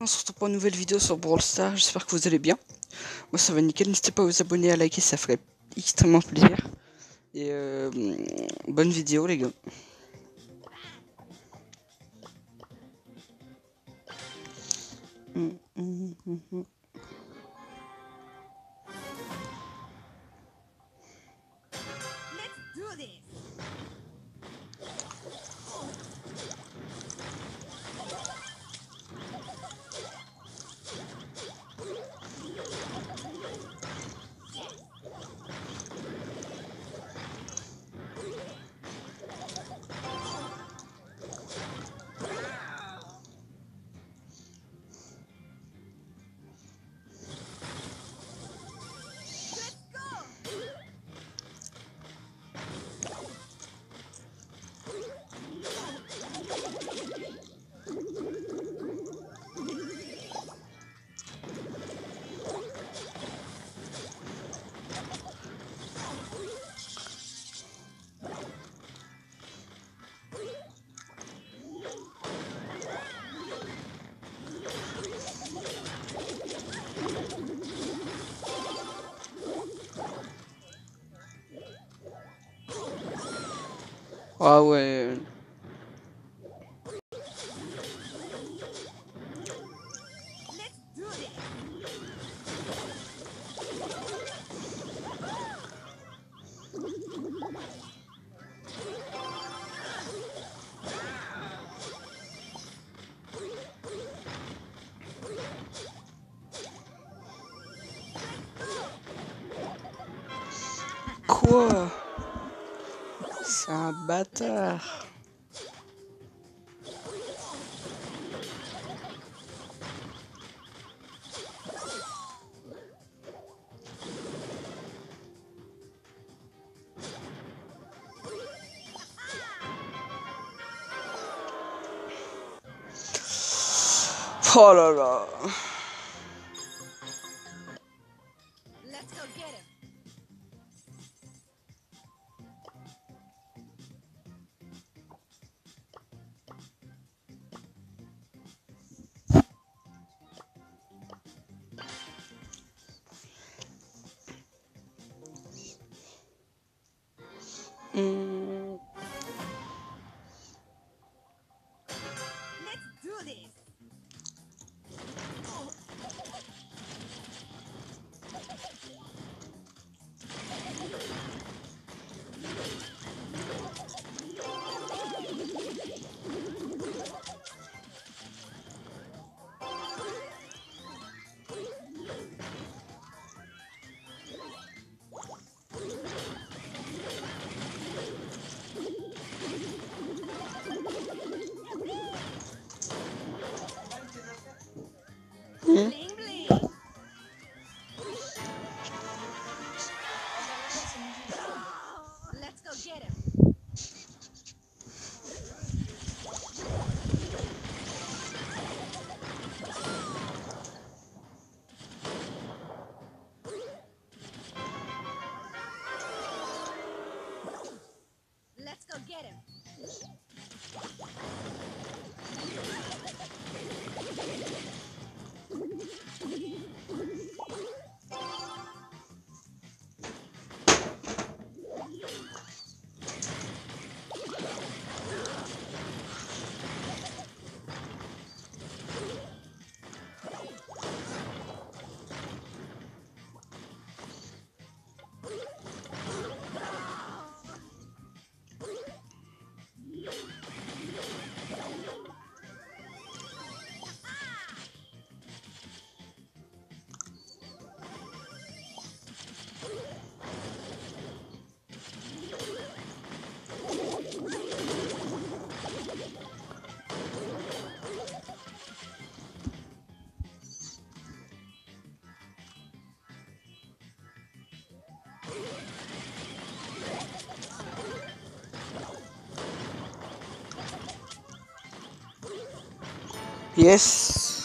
On se retrouve pour une nouvelle vidéo sur Brawl Stars, j'espère que vous allez bien. Moi ça va nickel, n'hésitez pas à vous abonner, à liker, ça ferait extrêmement plaisir. Et euh, bonne vidéo les gars. Ah ouais. Let's do this. Quoi C'est un bâtard. Oh là là. mm. Bling. Let's go get him. Yes.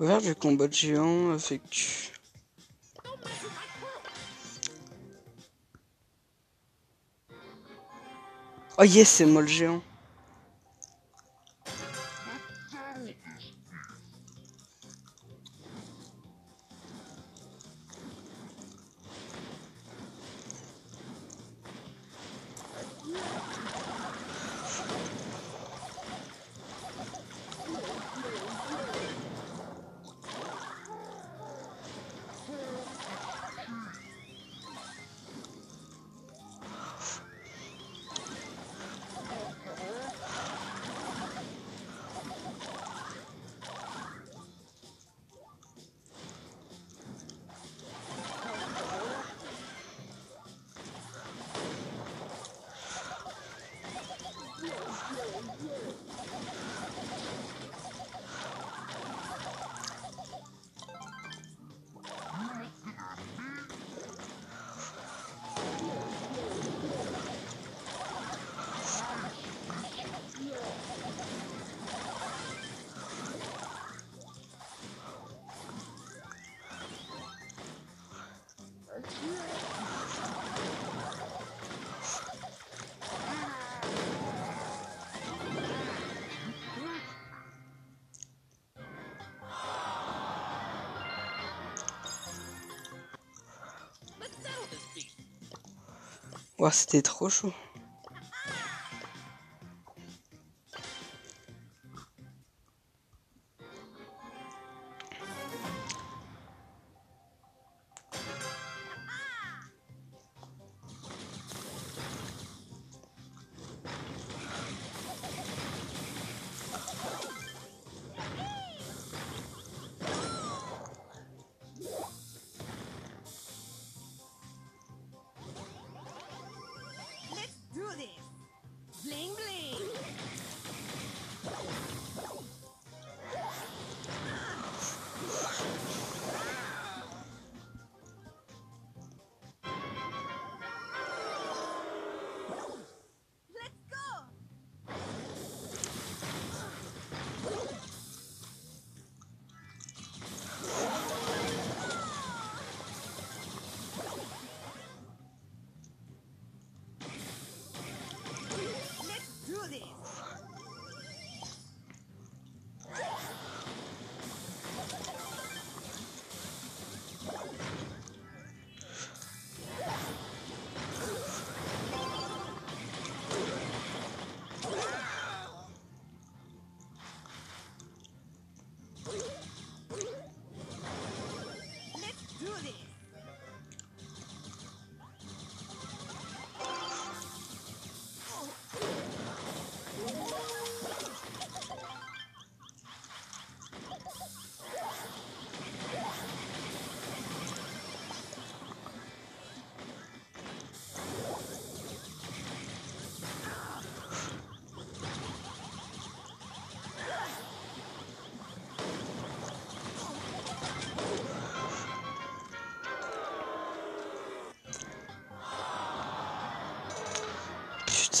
Ouvert du combat de géant euh, effectue. Oh yes, c'est molle géant. Wow, c'était trop chaud.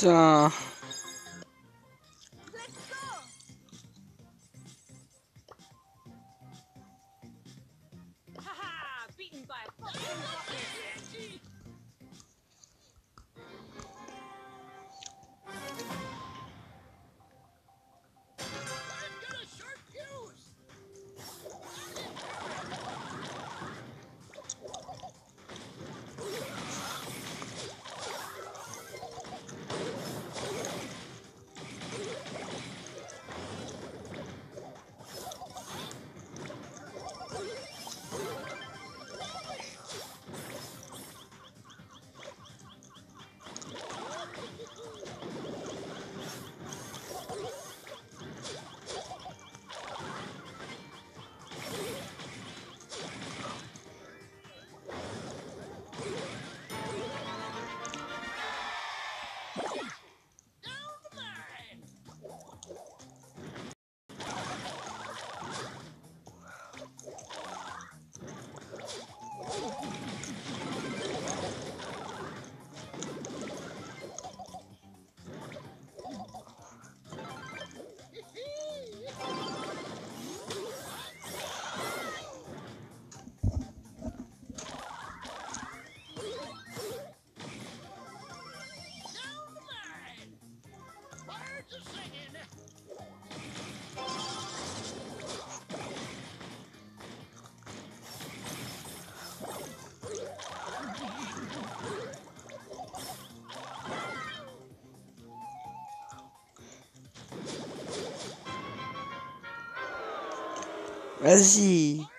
是啊 Vas-y.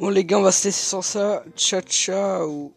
Bon les gars, on va se laisser sans ça. Ciao ciao.